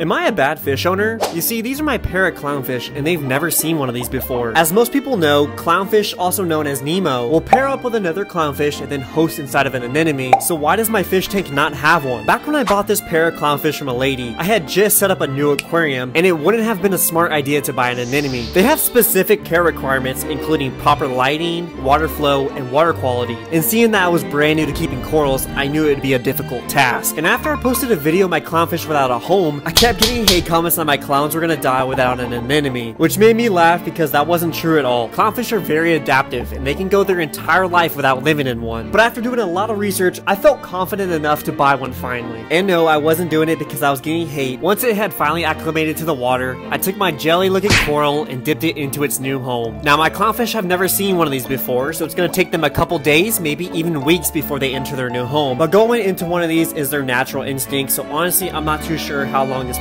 Am I a bad fish owner? You see, these are my parrot clownfish, and they've never seen one of these before. As most people know, clownfish, also known as Nemo, will pair up with another clownfish and then host inside of an anemone, so why does my fish tank not have one? Back when I bought this parrot clownfish from a lady, I had just set up a new aquarium, and it wouldn't have been a smart idea to buy an anemone. They have specific care requirements, including proper lighting, water flow, and water quality, and seeing that I was brand new to keeping corals, I knew it'd be a difficult task. And after I posted a video of my clownfish without a home, I kept getting hate comments that my clowns were gonna die without an anemone, which made me laugh because that wasn't true at all. Clownfish are very adaptive, and they can go their entire life without living in one. But after doing a lot of research, I felt confident enough to buy one finally. And no, I wasn't doing it because I was getting hate. Once it had finally acclimated to the water, I took my jelly-looking coral and dipped it into its new home. Now, my clownfish have never seen one of these before, so it's gonna take them a couple days, maybe even weeks before they enter their new home. But going into one of these is their natural instinct, so honestly, I'm not too sure how long this